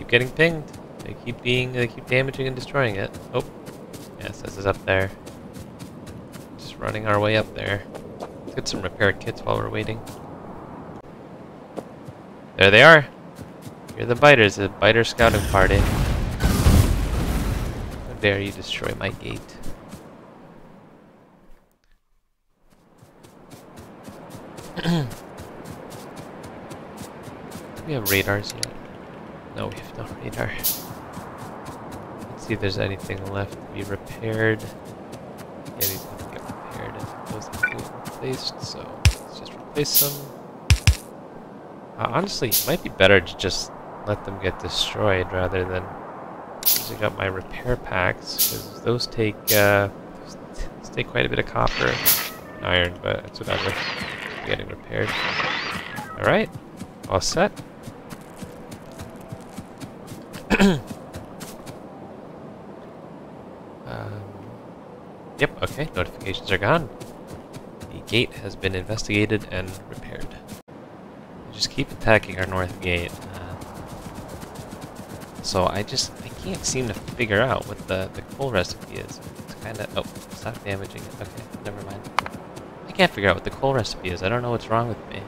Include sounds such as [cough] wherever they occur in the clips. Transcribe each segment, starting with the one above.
keep getting pinged. They keep being, they keep damaging and destroying it. Oh, yes, this is up there. Just running our way up there. Let's get some repair kits while we're waiting. There they are. You're the biters, the biter scouting party. How dare you destroy my gate? [clears throat] We have radars yet? No, we have no radar. Let's see if there's anything left to be repaired. Yeah, these to get repaired and those need to replaced, so let's just replace them. Uh, honestly, it might be better to just let them get destroyed rather than using up my repair packs, because those take, uh, take quite a bit of copper and iron, but it's whatever getting repaired. Alright, all set. Um, yep, okay, notifications are gone. The gate has been investigated and repaired. We just keep attacking our north gate. Uh, so I just, I can't seem to figure out what the, the coal recipe is. It's kind of, oh, stop damaging it. Okay, never mind. I can't figure out what the coal recipe is. I don't know what's wrong with me.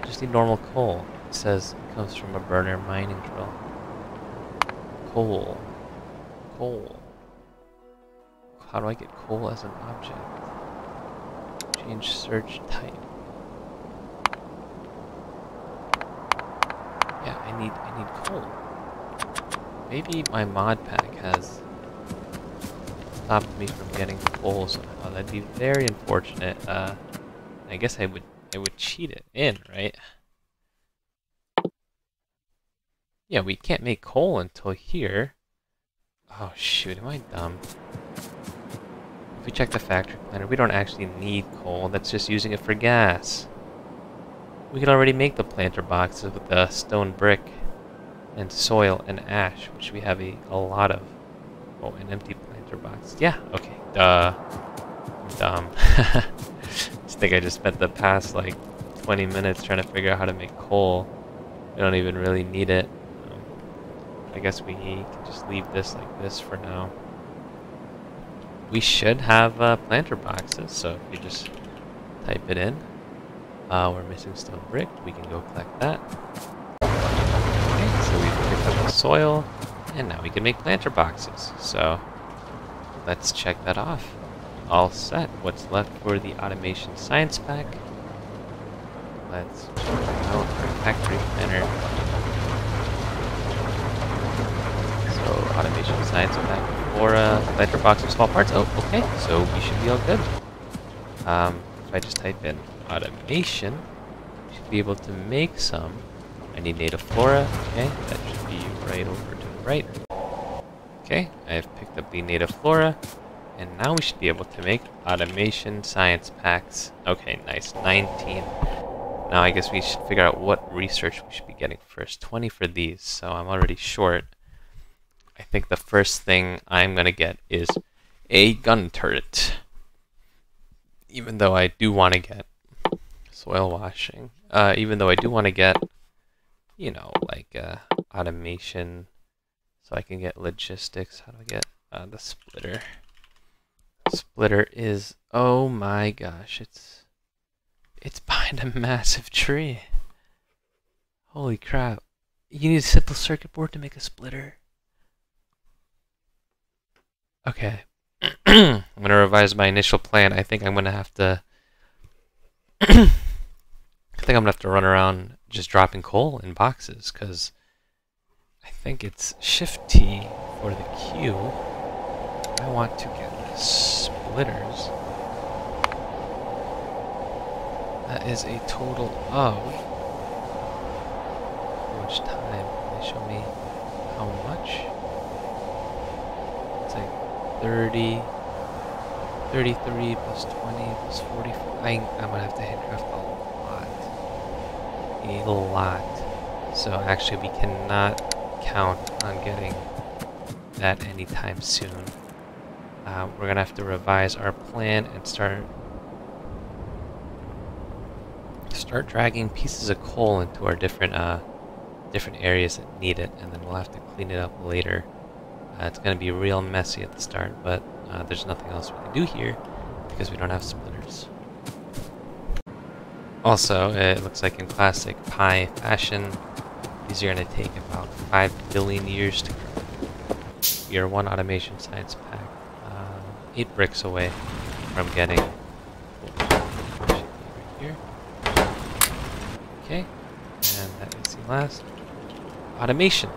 I just need normal coal. It says it comes from a burner mining drill. Coal. Coal. How do I get coal as an object? Change search type. Yeah, I need I need coal. Maybe my mod pack has stopped me from getting coal somehow. That'd be very unfortunate. Uh, I guess I would I would cheat it in, right? Yeah, we can't make coal until here. Oh shoot, am I dumb? If we check the factory planner, we don't actually need coal. That's just using it for gas. We can already make the planter boxes with the stone brick and soil and ash, which we have a, a lot of. Oh, an empty planter box. Yeah, okay. Duh. Dumb. [laughs] I think I just spent the past like 20 minutes trying to figure out how to make coal. We don't even really need it. I guess we can just leave this like this for now. We should have uh, planter boxes, so if you just type it in. Uh, we're missing stone brick. We can go collect that. Okay, so we've picked up the soil, and now we can make planter boxes. So let's check that off. All set. What's left for the automation science pack? Let's check out our factory planner. So science pack for uh, planter box of small parts. Oh, okay. So we should be all good. Um, if I just type in automation, we should be able to make some. I need native flora. Okay, that should be right over to the right. Okay, I have picked up the native flora. And now we should be able to make automation science packs. Okay, nice. 19. Now I guess we should figure out what research we should be getting first. 20 for these, so I'm already short. I think the first thing I'm going to get is a gun turret. Even though I do want to get soil washing. Uh, even though I do want to get, you know, like uh, automation. So I can get logistics. How do I get uh, the splitter? Splitter is, oh my gosh, it's, it's behind a massive tree. Holy crap. You need a simple circuit board to make a splitter? Okay. [clears throat] I'm going to revise my initial plan. I think I'm going to have to... [clears throat] I think I'm to have to run around just dropping coal in boxes, because I think it's Shift T for the Q. I want to get splitters. That is a total of... How much time? They show me how much? It's like 30... 33 plus 20 plus 40... I, I'm gonna have to handcraft a lot. A lot. So actually we cannot count on getting that anytime soon. Uh, we're gonna have to revise our plan and start start dragging pieces of coal into our different uh, different areas that need it, and then we'll have to clean it up later. Uh, it's going to be real messy at the start, but uh, there's nothing else we can do here because we don't have splitters. Also, it looks like in classic Py fashion, these are going to take about 5 billion years to grow. We are one automation science pack, uh, 8 bricks away from getting... Okay, and that is the last. Automation!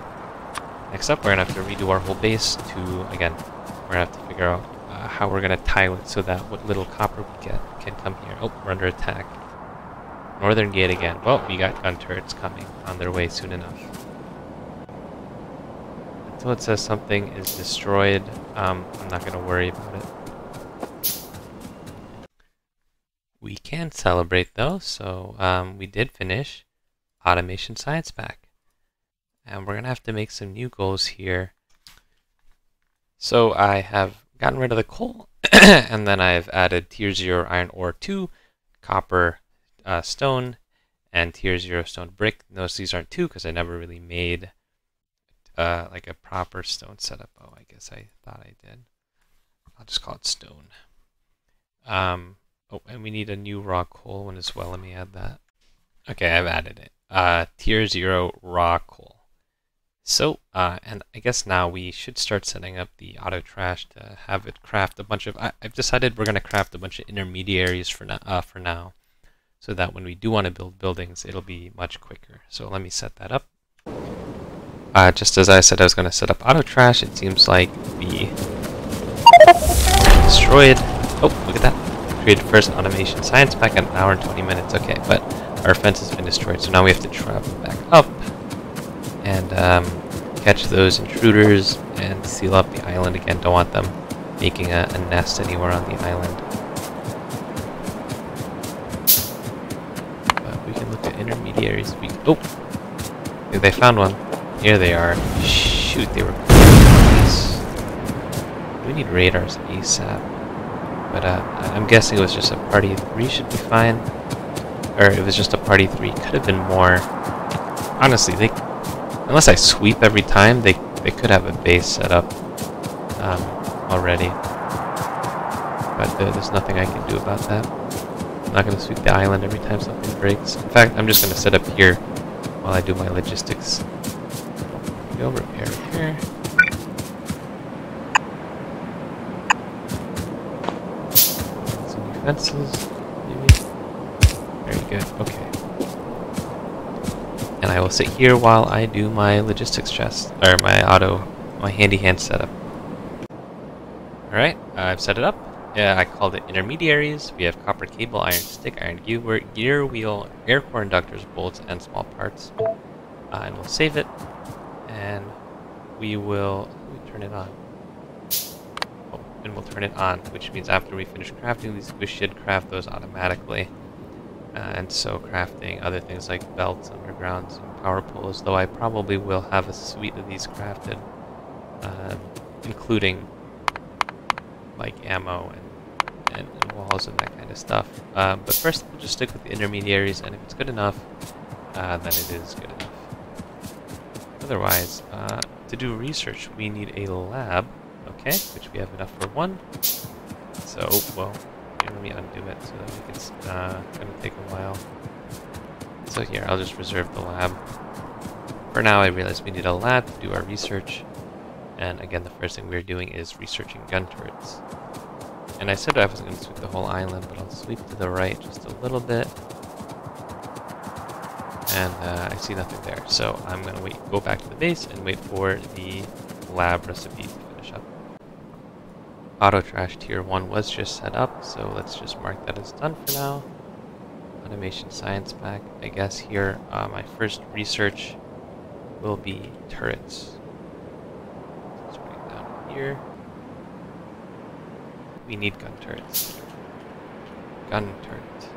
Next up, we're going to have to redo our whole base to, again, we're going to have to figure out uh, how we're going to tile it so that what little copper we get can come here. Oh, we're under attack. Northern gate again. Well, we got gun turrets coming on their way soon enough. Until it says something is destroyed, um, I'm not going to worry about it. We can celebrate though, so um, we did finish Automation Science Pack. And we're going to have to make some new goals here. So I have gotten rid of the coal, [coughs] and then I've added tier 0 iron ore 2, copper uh, stone, and tier 0 stone brick. Notice these aren't two because I never really made uh, like a proper stone setup. Oh, I guess I thought I did. I'll just call it stone. Um, oh, and we need a new raw coal one as well. Let me add that. Okay, I've added it. Uh, tier 0 raw coal. So, uh, and I guess now we should start setting up the auto trash to have it craft a bunch of. I, have decided we're going to craft a bunch of intermediaries for now. Uh, for now, so that when we do want to build buildings, it'll be much quicker. So let me set that up. Uh, just as I said I was going to set up auto trash, it seems like the destroyed. Oh, look at that! Created first automation science pack at an hour and 20 minutes. Okay, but our fence has been destroyed, so now we have to travel back up and um, catch those intruders and seal up the island again. Don't want them making a, a nest anywhere on the island. We can look at intermediaries. We oh, they found one. Here they are. Shoot, they were. We need radars ASAP. But uh, I'm guessing it was just a party three should be fine. Or it was just a party three. Could have been more. Honestly, they Unless I sweep every time, they, they could have a base set up um, already. But uh, there's nothing I can do about that. I'm not going to sweep the island every time something breaks. In fact, I'm just going to set up here while I do my logistics. Go repair here. Some fences, maybe. Very good. Okay. And I will sit here while I do my logistics chest, or my auto, my handy hand setup. Alright, I've set it up. Yeah, I called it intermediaries. We have copper cable, iron stick, iron gear, gear wheel, air core inductors, bolts, and small parts. Uh, and we'll save it. And we will turn it on. Oh, and we'll turn it on, which means after we finish crafting these, we should craft those automatically. Uh, and so crafting other things like belts, undergrounds, and power poles, though I probably will have a suite of these crafted, uh, including like ammo and, and, and, walls and that kind of stuff. Uh, but first, we'll just stick with the intermediaries, and if it's good enough, uh, then it is good enough. Otherwise, uh, to do research, we need a lab, okay, which we have enough for one. So, well, let me undo it so that we can, uh, it's gonna take a while. So here, I'll just reserve the lab. For now, I realize we need a lab to do our research. And again, the first thing we're doing is researching gun turrets. And I said I wasn't going to sweep the whole island, but I'll sweep to the right just a little bit. And uh, I see nothing there. So I'm going to wait, go back to the base and wait for the lab recipe Auto Trash Tier 1 was just set up, so let's just mark that as done for now. Automation Science Pack. I guess here uh, my first research will be turrets. Let's bring it down here. We need gun turrets. Gun turret.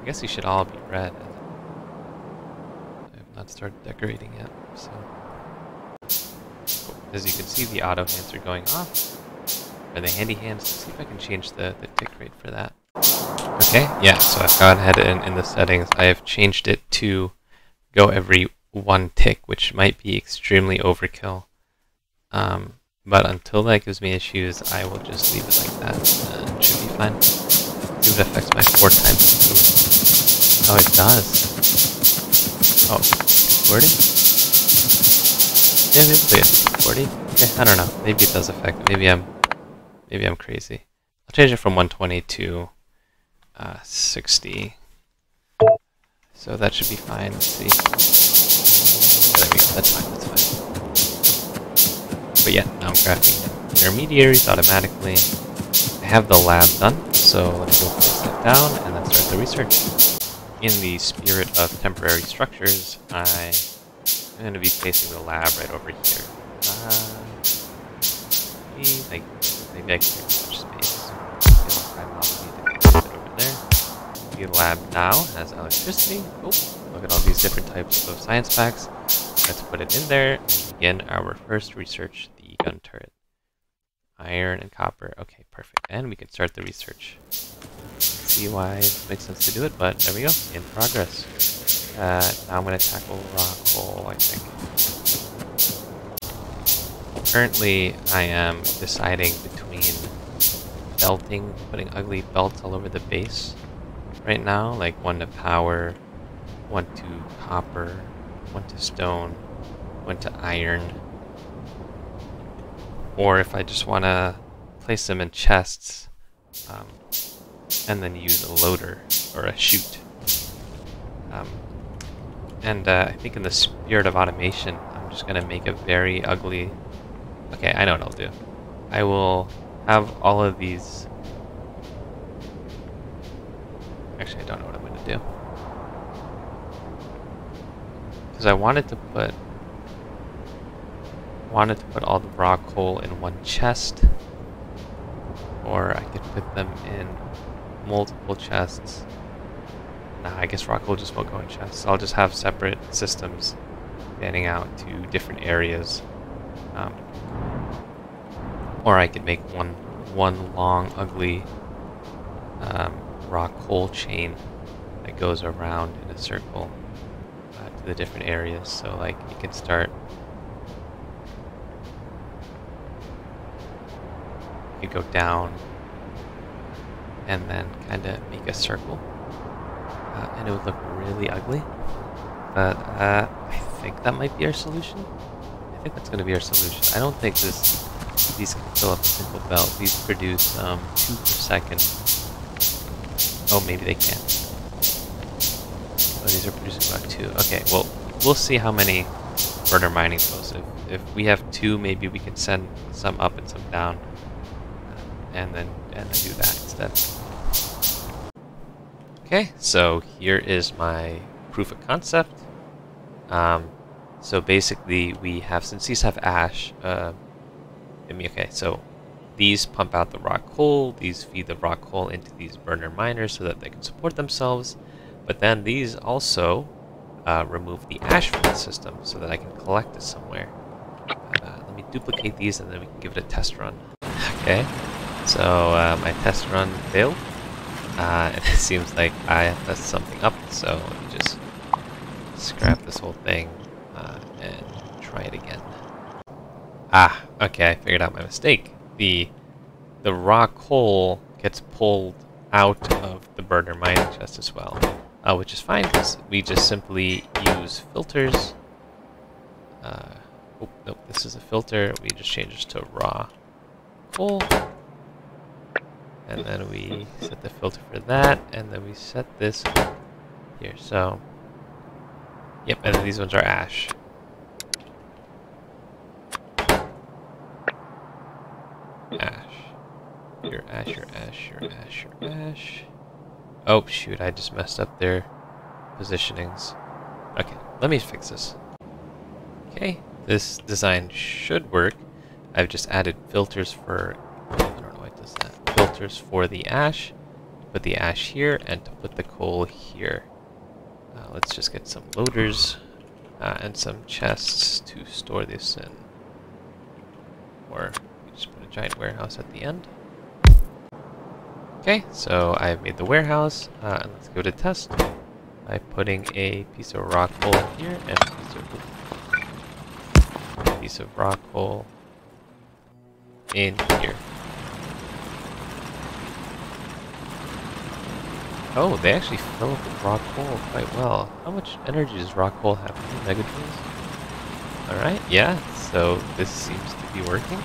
I guess these should all be red. I have not started decorating yet, so... As you can see, the auto hands are going off. Or the handy hands. Let's see if I can change the, the tick rate for that. Okay, yeah, so I've gone ahead and in the settings, I have changed it to go every one tick, which might be extremely overkill. Um, but until that gives me issues, I will just leave it like that. Uh, should be fine. See it affects my four times. Oh, it does. Oh, recording? Yeah, maybe it's recording. Okay, I don't know. Maybe it does affect. Maybe I'm, maybe I'm crazy. I'll change it from 120 to uh, 60. So that should be fine. Let's see. That's fine. That's fine. But yeah, now I'm crafting intermediaries automatically. I have the lab done, so let's go place that down and then start the research. In the spirit of temporary structures, I going to be placing the lab right over here. Uh, maybe, maybe I can make space. over there. The lab now has electricity. Oh, look at all these different types of science packs. Let's put it in there and begin our first research, the gun turret. Iron and copper. Okay, perfect. And we can start the research. See why it makes sense to do it, but there we go. In progress. Uh, now I'm going to tackle raw coal, I think. Currently, I am deciding between belting, putting ugly belts all over the base right now, like one to power, one to copper, one to stone, one to iron. Or if I just want to place them in chests, um, and then use a loader or a chute. Um, and uh, I think in the spirit of automation, I'm just going to make a very ugly... Okay, I know what I'll do. I will have all of these... Actually, I don't know what I'm going to do. Because I wanted to put... wanted to put all the raw coal in one chest. Or I could put them in multiple chests. Nah, I guess raw coal just won't go in chests. I'll just have separate systems fanning out to different areas. Um, or I could make one one long, ugly um, raw coal chain that goes around in a circle uh, to the different areas. So like you can start you go down and then kind of make a circle. Uh, and it would look really ugly. But uh, I think that might be our solution. I think that's going to be our solution. I don't think this these can fill up a single belt. These produce um, two per second. Oh, maybe they can't. Oh, these are producing about two. Okay, well, we'll see how many burner mining posts. If, if we have two, maybe we can send some up and some down, uh, and then and then do that instead. Okay, so here is my proof of concept. Um, so basically, we have since these have ash. Uh, okay, so these pump out the raw coal. These feed the raw coal into these burner miners so that they can support themselves. But then these also uh, remove the ash from the system so that I can collect it somewhere. Uh, let me duplicate these and then we can give it a test run. Okay, so uh, my test run failed. Uh, and [laughs] it seems like I have messed something up, so let me just scrap this whole thing uh, and try it again. Ah, okay, I figured out my mistake. The the raw coal gets pulled out of the burner mining chest as well, uh, which is fine because we just simply use filters. Uh, oh, nope, this is a filter. We just change this to raw coal. And then we set the filter for that, and then we set this here. So, yep, and then these ones are ash. Ash. Your ash, your ash, your ash, your ash. Oh, shoot, I just messed up their positionings. Okay, let me fix this. Okay, this design should work. I've just added filters for for the ash, put the ash here, and to put the coal here. Uh, let's just get some loaders uh, and some chests to store this in. Or just put a giant warehouse at the end. Okay, so I've made the warehouse. Uh, let's go to test by putting a piece of raw coal in here and a piece of, piece of raw coal in here. Oh, they actually fill up with raw coal quite well. How much energy does raw coal have? 2 megajoules? Alright, yeah, so this seems to be working.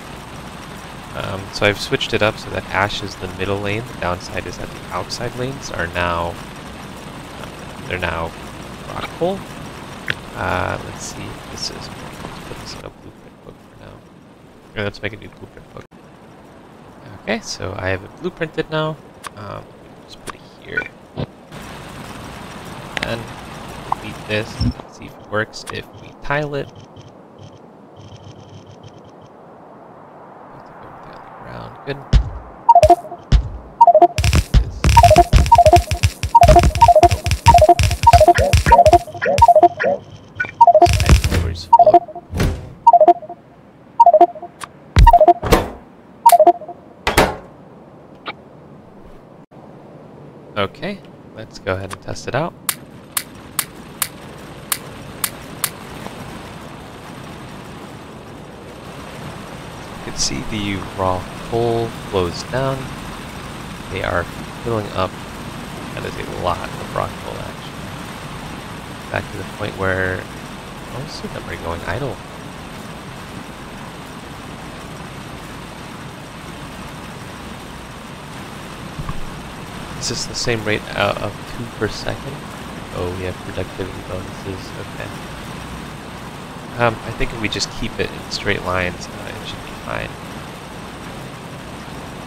Um, so I've switched it up so that ash is the middle lane. The downside is that the outside lanes are now uh, they're now raw coal. Uh, let's see if this is. Let's put this in a blueprint book for now. Or let's make a new blueprint book. Okay, so I have it blueprinted now. Um, just put it here. And delete this. See if it works. If we tile it, Good. Okay, let's go ahead and test it out. You can see the raw coal flows down. They are filling up. That is a lot of raw coal, actually. Back to the point where most of them are going idle. Is this the same rate of 2 per second? Oh, we have productivity bonuses. Okay. Um, I think if we just keep it in straight lines, uh, it should be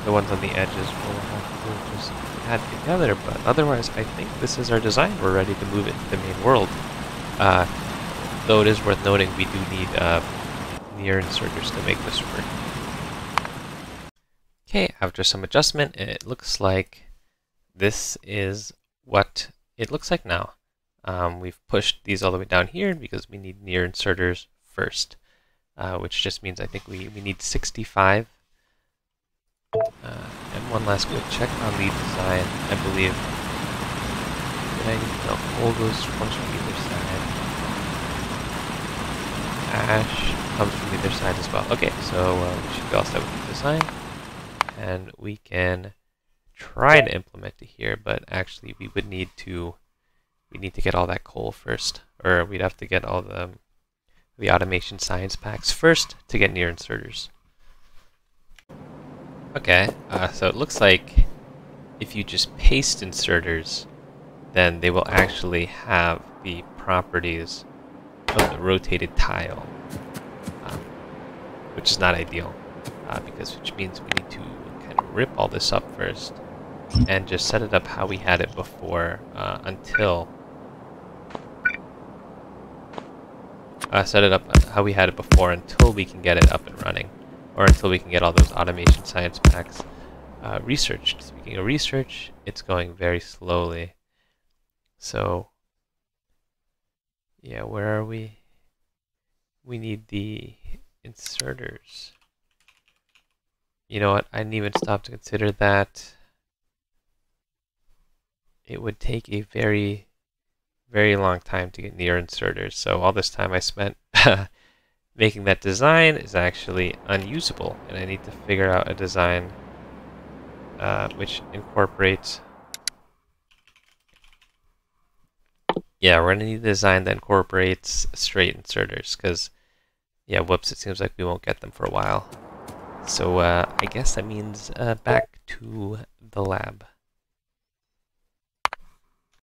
the ones on the edges will have to just add together, but otherwise I think this is our design. We're ready to move into the main world. Uh, though it is worth noting we do need uh, near inserters to make this work. Okay, after some adjustment, it looks like this is what it looks like now. Um, we've pushed these all the way down here because we need near inserters first, uh, which just means I think we, we need 65 uh, and one last quick check on the design, I believe. Did I no, coal goes comes from either side. Ash comes from either side as well. Okay, so uh, we should be all set with the design. And we can try to implement it here, but actually we would need to we need to get all that coal first. Or we'd have to get all the the automation science packs first to get near inserters. Okay, uh, so it looks like if you just paste inserters, then they will actually have the properties of the rotated tile, um, which is not ideal, uh, because which means we need to kind of rip all this up first and just set it up how we had it before uh, until uh, set it up how we had it before until we can get it up and running or until we can get all those automation science packs uh, researched. Speaking of research, it's going very slowly. So, yeah, where are we? We need the inserters. You know what? I didn't even stop to consider that it would take a very, very long time to get near inserters. So all this time I spent [laughs] making that design is actually unusable, and I need to figure out a design uh, which incorporates... Yeah, we're going to need a design that incorporates straight inserters, because, yeah, whoops, it seems like we won't get them for a while. So uh, I guess that means uh, back to the lab.